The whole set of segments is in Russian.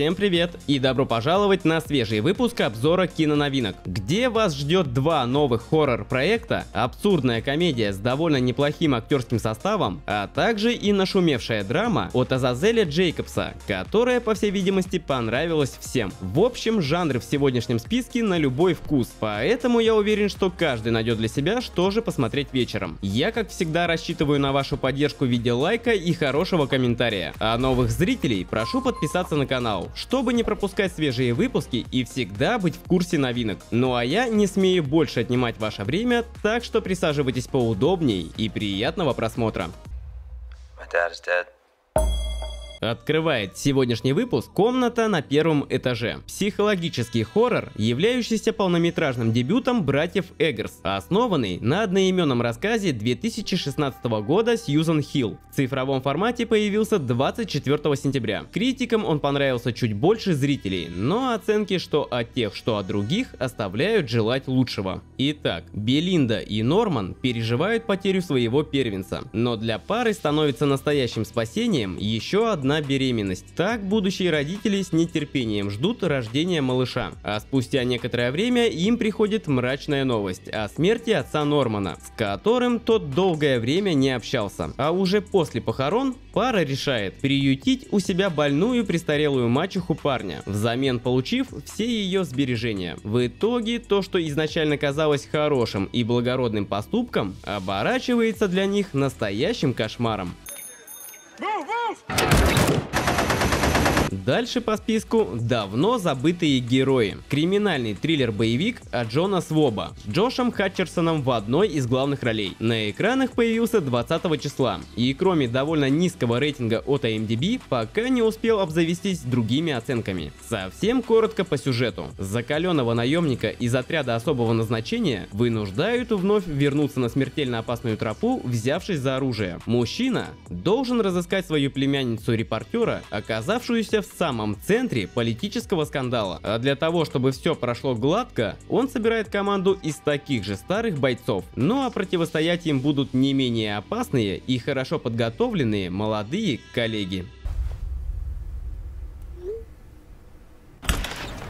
Всем привет и добро пожаловать на свежий выпуск обзора киноновинок, где вас ждет два новых хоррор-проекта, абсурдная комедия с довольно неплохим актерским составом, а также и нашумевшая драма от Азазеля Джейкобса, которая, по всей видимости, понравилась всем. В общем, жанры в сегодняшнем списке на любой вкус, поэтому я уверен, что каждый найдет для себя, что же посмотреть вечером. Я, как всегда, рассчитываю на вашу поддержку в виде лайка и хорошего комментария. А новых зрителей прошу подписаться на канал, чтобы не пропускать свежие выпуски и всегда быть в курсе новинок. Ну а я не смею больше отнимать ваше время, так что присаживайтесь поудобней и приятного просмотра. My dad is dead. Открывает сегодняшний выпуск «Комната на первом этаже». Психологический хоррор, являющийся полнометражным дебютом братьев Эггерс, основанный на одноименном рассказе 2016 года Сьюзан Хилл. В цифровом формате появился 24 сентября. Критикам он понравился чуть больше зрителей, но оценки что от тех, что от других оставляют желать лучшего. Итак, Белинда и Норман переживают потерю своего первенца, но для пары становится настоящим спасением еще одна одна беременность. Так будущие родители с нетерпением ждут рождения малыша. А спустя некоторое время им приходит мрачная новость о смерти отца Нормана, с которым тот долгое время не общался. А уже после похорон пара решает приютить у себя больную престарелую мачеху парня, взамен получив все ее сбережения. В итоге то, что изначально казалось хорошим и благородным поступком, оборачивается для них настоящим кошмаром. Move, move! Дальше по списку давно забытые герои. Криминальный триллер-боевик от Джона Своба с Джошем Хатчерсоном в одной из главных ролей. На экранах появился 20 числа, и кроме довольно низкого рейтинга от IMDb, пока не успел обзавестись другими оценками. Совсем коротко по сюжету. Закаленного наемника из отряда особого назначения вынуждают вновь вернуться на смертельно опасную тропу, взявшись за оружие. Мужчина должен разыскать свою племянницу-репортера, оказавшуюся в самом центре политического скандала. А для того, чтобы все прошло гладко, он собирает команду из таких же старых бойцов. Ну а противостоять им будут не менее опасные и хорошо подготовленные молодые коллеги.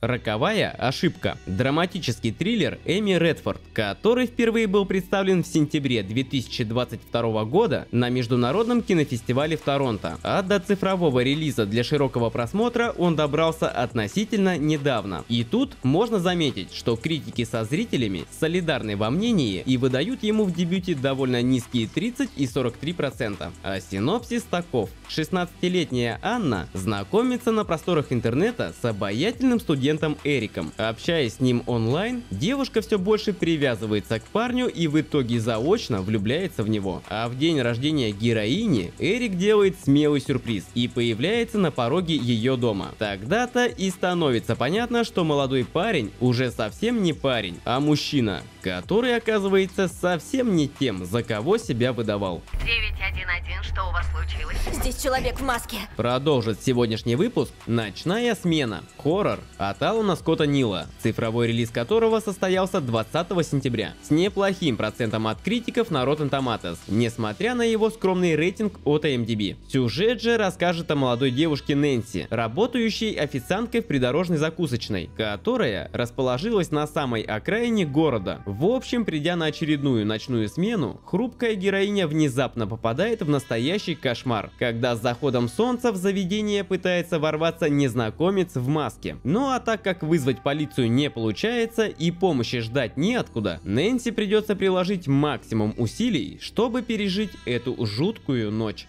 Роковая ошибка. Драматический триллер Эми Редфорд, который впервые был представлен в сентябре 2022 года на Международном кинофестивале в Торонто, а до цифрового релиза для широкого просмотра он добрался относительно недавно. И тут можно заметить, что критики со зрителями солидарны во мнении и выдают ему в дебюте довольно низкие 30 и 43%. А синопсис таков. 16-летняя Анна знакомится на просторах интернета с обаятельным студентом студентом Эриком. Общаясь с ним онлайн, девушка все больше привязывается к парню и в итоге заочно влюбляется в него. А в день рождения героини Эрик делает смелый сюрприз и появляется на пороге ее дома. Тогда-то и становится понятно, что молодой парень уже совсем не парень, а мужчина, который оказывается совсем не тем, за кого себя выдавал. 911, что у вас случилось? Здесь человек в маске. Продолжит сегодняшний выпуск «Ночная смена». Хоррор от Алана Скотта Нила, цифровой релиз которого состоялся 20 сентября, с неплохим процентом от критиков на Rotten Tomatoes, несмотря на его скромный рейтинг от IMDb. Сюжет же расскажет о молодой девушке Нэнси, работающей официанткой в придорожной закусочной, которая расположилась на самой окраине города. В общем, придя на очередную ночную смену, хрупкая героиня внезапно попадает в настоящий кошмар, когда с заходом солнца в заведение пытается ворваться незнакомец в маске. Ну а так как вызвать полицию не получается и помощи ждать неоткуда, Нэнси придется приложить максимум усилий, чтобы пережить эту жуткую ночь.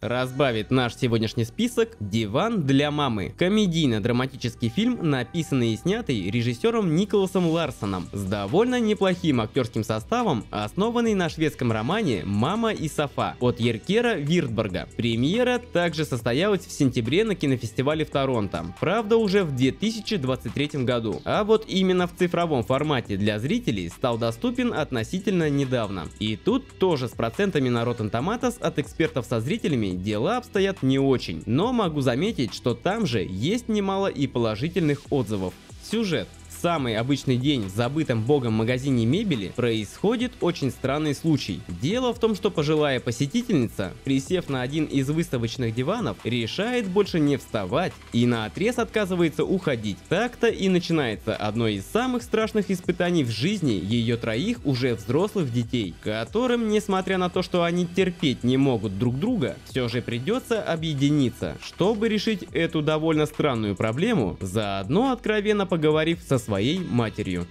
Разбавит наш сегодняшний список «Диван для мамы». Комедийно-драматический фильм, написанный и снятый режиссером Николасом Ларсоном с довольно неплохим актерским составом, основанный на шведском романе «Мама и Софа» от Еркера Виртберга. Премьера также состоялась в сентябре на кинофестивале в Торонто, правда уже в 2023 году. А вот именно в цифровом формате для зрителей стал доступен относительно недавно. И тут тоже с процентами на Rotten Tomatoes от экспертов со зрителями дела обстоят не очень, но могу заметить, что там же есть немало и положительных отзывов. Сюжет. Самый обычный день в забытом богом магазине мебели происходит очень странный случай. Дело в том, что пожилая посетительница, присев на один из выставочных диванов, решает больше не вставать и на отрез отказывается уходить. Так-то и начинается одно из самых страшных испытаний в жизни ее троих уже взрослых детей, которым, несмотря на то, что они терпеть не могут друг друга, все же придется объединиться, чтобы решить эту довольно странную проблему, заодно откровенно поговорив со своей матерью.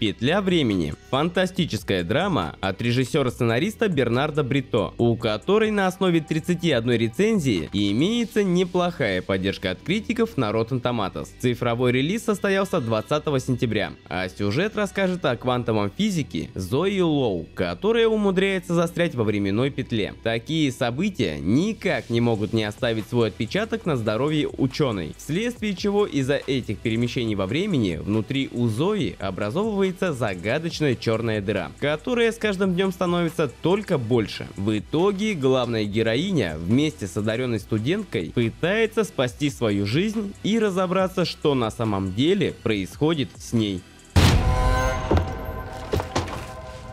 Петля времени. Фантастическая драма от режиссера-сценариста Бернарда Брито, у которой на основе 31 рецензии имеется неплохая поддержка от критиков на Rotten Tomatoes. Цифровой релиз состоялся 20 сентября, а сюжет расскажет о квантовом физике Зои Лоу, которая умудряется застрять во временной петле. Такие события никак не могут не оставить свой отпечаток на здоровье ученой, вследствие чего из-за этих перемещений во времени внутри у Зои образовывается образуется загадочная черная дыра, которая с каждым днем становится только больше. В итоге главная героиня вместе с одаренной студенткой пытается спасти свою жизнь и разобраться, что на самом деле происходит с ней.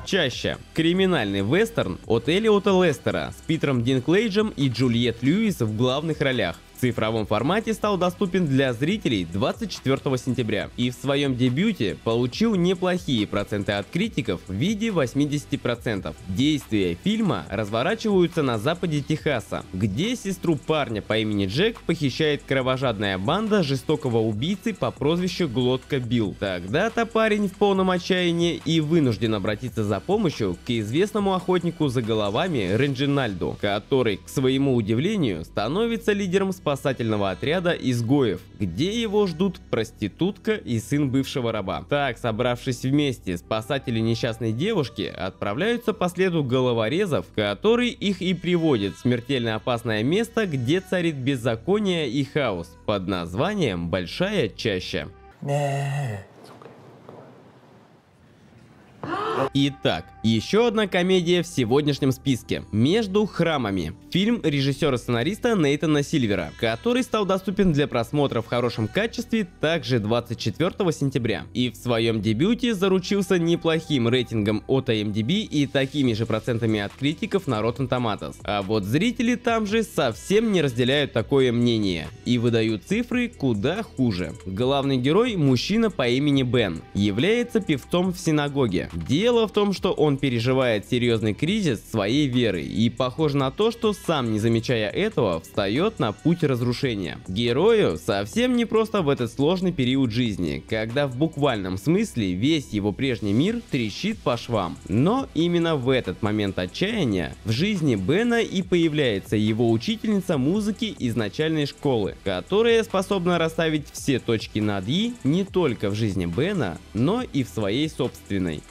Чаще. Криминальный вестерн от Элиота Лестера с Питером Динклейджем и Джульет Льюис в главных ролях цифровом формате стал доступен для зрителей 24 сентября и в своем дебюте получил неплохие проценты от критиков в виде 80%. Действия фильма разворачиваются на западе Техаса, где сестру парня по имени Джек похищает кровожадная банда жестокого убийцы по прозвищу Глотка Билл. Тогда-то парень в полном отчаянии и вынужден обратиться за помощью к известному охотнику за головами Ренджинальду, который, к своему удивлению, становится лидером спасательного отряда изгоев, где его ждут проститутка и сын бывшего раба. Так, собравшись вместе, спасатели несчастной девушки отправляются по следу головорезов, который их и приводит в смертельно опасное место, где царит беззаконие и хаос, под названием Большая Чаща. Итак, еще одна комедия в сегодняшнем списке «Между храмами». Фильм режиссера-сценариста Нейтана Сильвера, который стал доступен для просмотра в хорошем качестве также 24 сентября. И в своем дебюте заручился неплохим рейтингом от IMDb и такими же процентами от критиков на Rotten Tomatoes. А вот зрители там же совсем не разделяют такое мнение и выдают цифры куда хуже. Главный герой, мужчина по имени Бен, является певцом в синагоге. Дело в том, что он переживает серьезный кризис своей веры и похоже на то, что сам не замечая этого встает на путь разрушения. Герою совсем не просто в этот сложный период жизни, когда в буквальном смысле весь его прежний мир трещит по швам. Но именно в этот момент отчаяния в жизни Бена и появляется его учительница музыки из начальной школы, которая способна расставить все точки над «и» не только в жизни Бена, но и в своей собственной.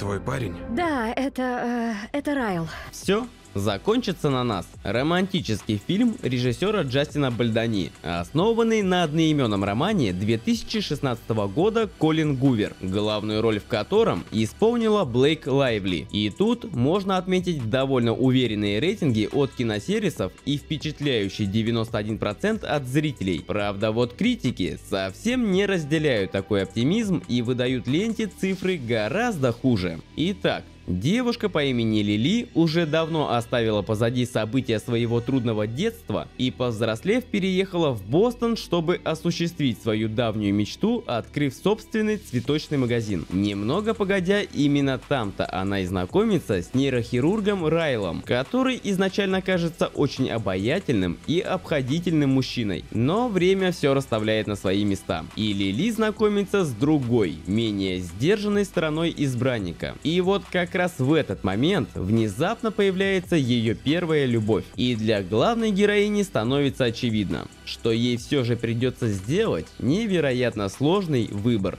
Твой парень? Да, это... Э, это Райл. Все? Закончится на нас романтический фильм режиссера Джастина Бальдани, основанный на одноименном романе 2016 года Колин Гувер, главную роль в котором исполнила Блейк Лайвли. И тут можно отметить довольно уверенные рейтинги от киносервисов и впечатляющий 91% от зрителей. Правда, вот критики совсем не разделяют такой оптимизм и выдают ленте цифры гораздо хуже. Итак, Девушка по имени Лили уже давно оставила позади события своего трудного детства и, повзрослев, переехала в Бостон, чтобы осуществить свою давнюю мечту, открыв собственный цветочный магазин. Немного погодя, именно там-то она и знакомится с нейрохирургом Райлом, который изначально кажется очень обаятельным и обходительным мужчиной. Но время все расставляет на свои места. И Лили знакомится с другой, менее сдержанной стороной избранника. И вот как раз в этот момент внезапно появляется ее первая любовь. И для главной героини становится очевидно, что ей все же придется сделать невероятно сложный выбор.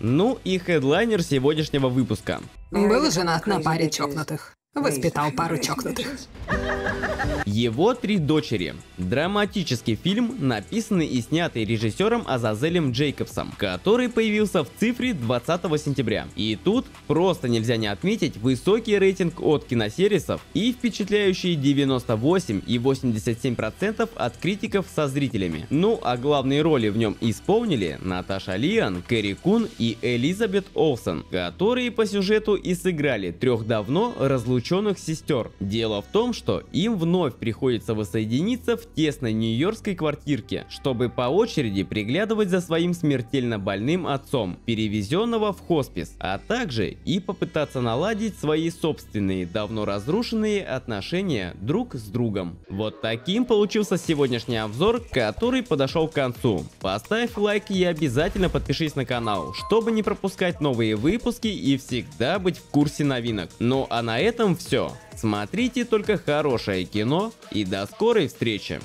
Ну и хедлайнер сегодняшнего выпуска. Был женат на паре чокнутых. Воспитал пару чокнутых. Его три дочери. Драматический фильм, написанный и снятый режиссером Азазелем Джейкобсом, который появился в цифре 20 сентября. И тут просто нельзя не отметить высокий рейтинг от киносервисов и впечатляющие 98 и 87% от критиков со зрителями. Ну а главные роли в нем исполнили Наташа Лиан, Кэрри Кун и Элизабет Олсен, которые по сюжету и сыграли трех давно разлученных сестер. Дело в том, что им вновь приходится воссоединиться в тесной нью-йоркской квартирке, чтобы по очереди приглядывать за своим смертельно больным отцом, перевезенного в хоспис, а также и попытаться наладить свои собственные, давно разрушенные отношения друг с другом. Вот таким получился сегодняшний обзор, который подошел к концу. Поставь лайк и обязательно подпишись на канал, чтобы не пропускать новые выпуски и всегда быть в курсе новинок. Ну а на этом все. Смотрите только хорошее кино и до скорой встречи!